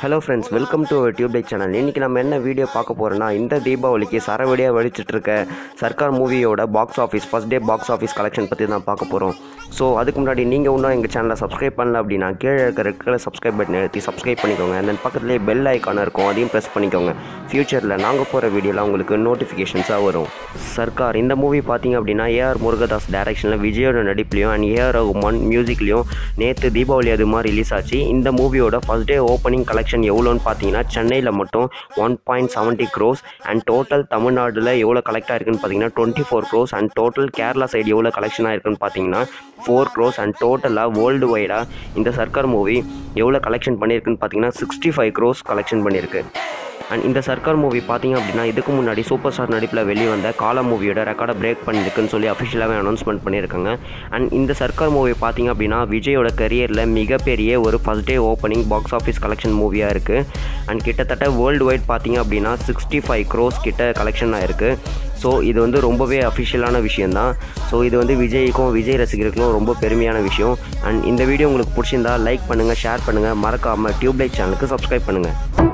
Hello friends welcome to டியூப்லைக் channel இன்றைக்கி நம்ம என்ன வீடியோ பார்க்க போகிறோன்னா இந்த தீபாவளிக்கு சரவடியாக வலிச்சிட்ருக்க சர்க்கார் மூவியோட box office first day box office collection பற்றி தான் பார்க்க போகிறோம் ஸோ அதுக்கு முன்னாடி நீங்கள் இன்னும் எங்கள் சேனலை சப்ஸ்கிரைப் பண்ணல அப்படின்னா கீழே இருக்கிற ரெட் கலர் சப்ஸ்கிரைப் பட்டன் எழுத்தி சப்ஸ்கிரைப் பண்ணிக்கோங்க. தென் பக்கத்துலேயே பெல் ஐக்கான இருக்கும் அதையும் ப்ரெஸ் பண்ணிக்கோங்க. ஃப்யூச்சரில் நாங்கள் போகிற வீடியோலாம் உங்களுக்கு நோட்டிஃபிகேஷன்ஸாக வரும். சர்க்கார் இந்த மூவி பார்த்தீங்க அப்படின்னா ஏஆர் முருகதாஸ் டேரக்ஷனில் விஜயோட நடிப்புலையும் அண்ட் ஏஆர் ரகுமான் மியூசிக்லேயும் நேற்று தீபாவளி அதுமாக ரிலீஸ் ஆச்சு. இந்த மூவியோட ஃபஸ்ட் டே ஓப்பனிங் கலெக்ஷன் எவ்வளோன்னு பார்த்தீங்கன்னா சென்னையில் மட்டும் one point seventy crores and total தமிழ்நாட்டில் எவ்வளோ கலெக்ட் ஆயிருக்குன்னு பார்த்தீங்கன்னா twenty four crores and total Kerala side எவ்வளோ கலெக்ஷன் ஆயிருக்குன்னு பார்த்தீங்கன்னா ஃபோர் க்ரோஸ் அண்ட் டோட்டலாக வேர்ல்டு வைடாக இந்த சர்க்கார் மூவி எவ்வளோ கலெக்ஷன் பண்ணியிருக்குன்னு பார்த்தீங்கன்னா சிக்ஸ்டி ஃபைவ் க்ரோஸ் கலெக்ஷன் பண்ணியிருக்கு. அண்ட் இந்த சர்க்கார் மூவி பார்த்தீங்க அப்படின்னா இதுக்கு முன்னாடி சூப்பர் ஸ்டார் நடிப்பில் வெளியே வந்த காலா மூவியோட ரெக்கார்டை பிரேக் பண்ணியிருக்குன்னு சொல்லி அஃபிஷியலாகவே அனௌன்ஸ்மெண்ட் பண்ணியிருக்காங்க. அண்ட் இந்த சர்க்கார் மூவி பார்த்தீங்க அப்படின்னா விஜயோட கரியரில் மிகப்பெரிய ஒரு first day opening box office collection மூவியாக இருக்குது அண்ட் கிட்டத்தட்ட வேர்ல்டு வைட் பார்த்தீங்க அப்படின்னா சிக்ஸ்டி ஃபைவ் க்ரோஸ் கிட்ட கலெக்ஷன் ஆயிருக்கு. ஸோ இது வந்து ரொம்பவே அஃபிஷியலான விஷயந்தான் ஸோ இது வந்து விஜய்க்கும் விஜய் ரசிகர்களுக்கும் ரொம்ப பெருமையான விஷயம். அண்ட் இந்த வீடியோ உங்களுக்கு பிடிச்சிருந்தா லைக் பண்ணுங்கள் ஷேர் பண்ணுங்கள் மறக்காமல் டியூப்லைட் சேனலுக்கு சப்ஸ்கிரைப் பண்ணுங்கள்